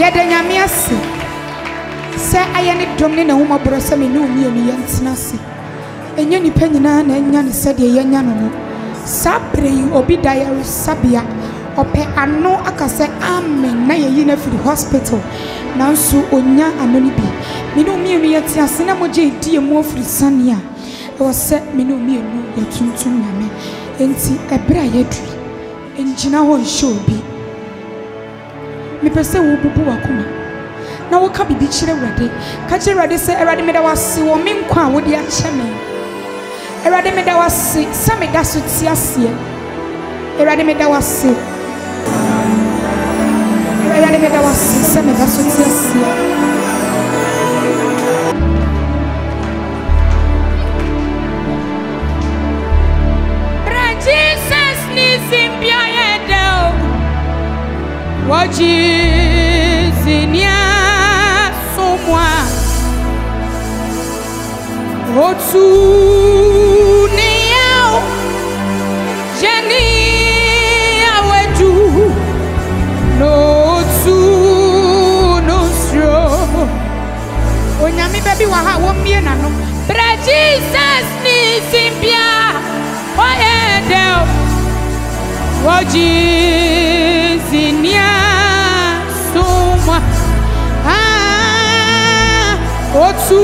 yɛda nyame ase. Sɛ ayɛ ne dɔm ne n'ahomaborɔ sɛ me ne wo mmienu yɛntena ase. Ɛnyɛ nnipa nyinaa na anya ne sɛdeɛ yɛanya no no. Saa berɛ yi obi da yaresabea. Ɔpɛ ano aka sɛ amen na yɛyi no afiri hospital. Nanso ɔnya ano no bi. Me ne wo mmienu yɛte ase na mogye ɛdie mu afiri sane a ɛwɔ sɛ me ne wo mmienu yɛtontom nyame. Enti ɛberɛ a yɛaduri ngyina hɔ nhyɛ obi mepɛ sɛ wobubu wakoma. Na woka biribi kyerɛ awurade. Ka kyerɛ awurade sɛ awurade meda wase wɔ me nkwa a wode akyɛ me. Awurade meda wase sɛ meda so te aseɛ. Awurade meda wase awurade meda wase sɛ meda so te aseɛ wa ha wo mie na jesus ni simbia. O. Ye de wo jisinia suma. Ah otu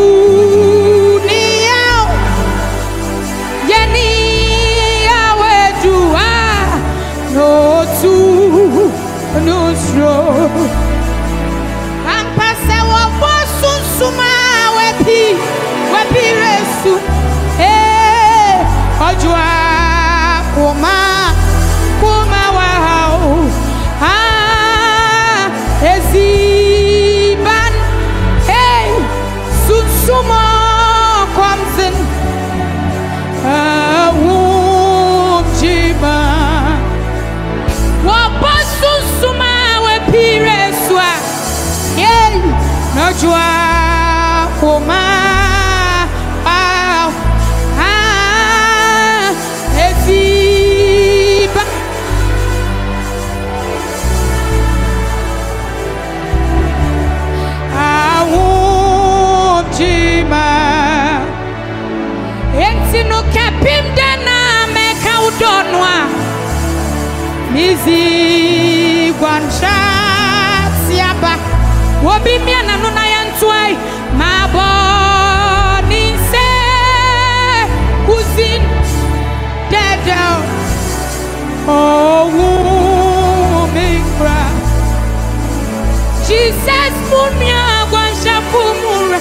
mizi gwansha siaba wobi mia na no na yɛntoai dɛdɛw ɔwo me nkura jesus mu nua agwanhyɛfo mu wura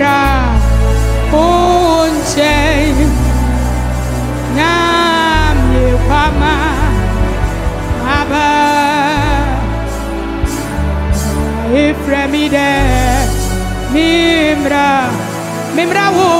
Imra unche Nyam ye kwama Aba Ifremide Mimra Mimra wo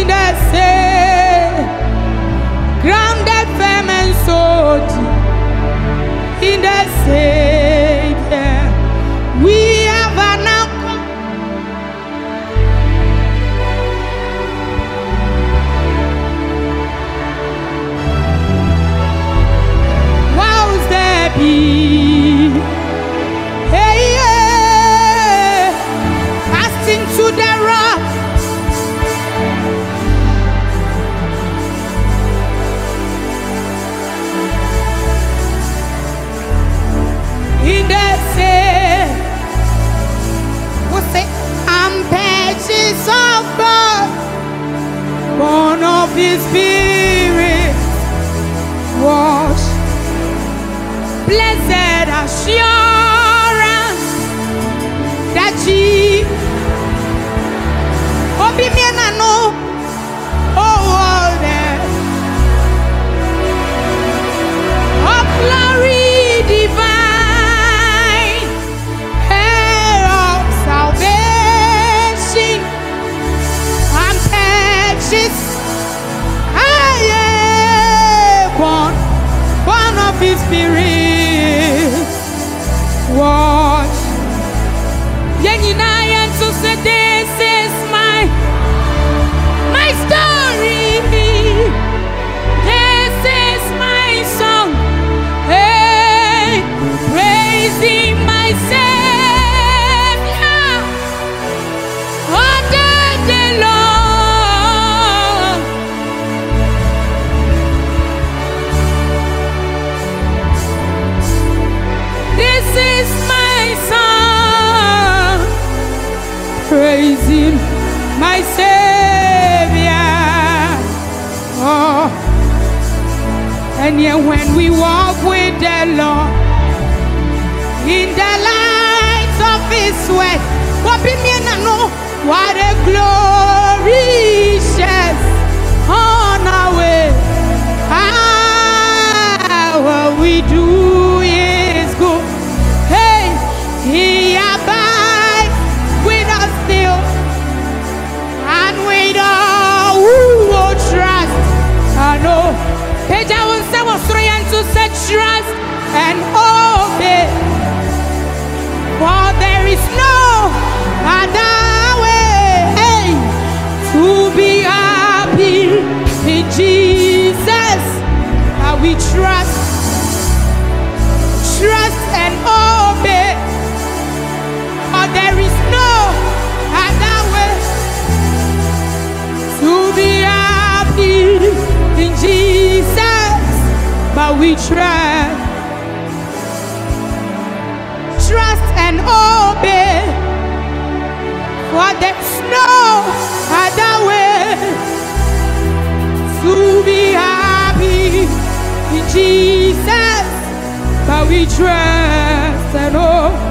Inese, grounded firm and solid. Inese. my Savior. Oh, and yet when we walk with the Lord in the light of His way. We trust. Trust and obey. For there is no other way to be happy in Jesus. But we trust. be dressed and all.